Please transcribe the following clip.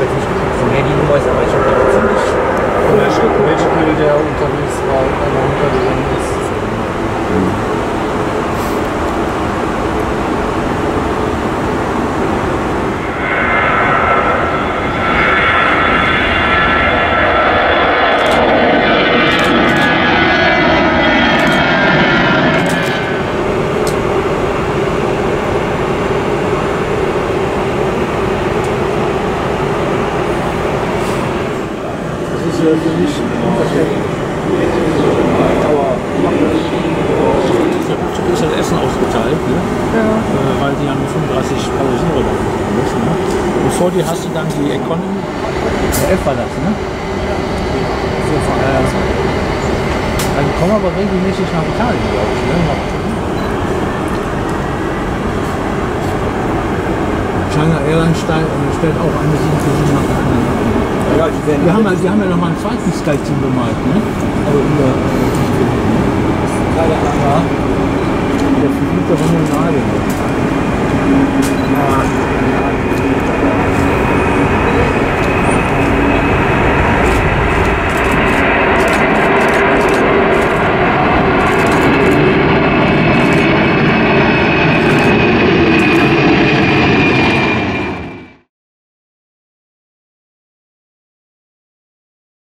Jakimś sumieniem można mać äh, für mich unverständlich. Aber das. ist das Essen ausgeteilt, ne? Ja. Äh, weil die haben 35 Pausen oder was. Ne? Bevor die hast du dann die Economy. Der F war das, ne? Ja, ja. Also kommen aber regelmäßig nach Italien, glaube ich. Ne? China Airlines stellt, stellt auch eine 747 nach anderen. Ja, Wir haben, haben ja noch mal einen zweiten Sky-Team bemalt, ne?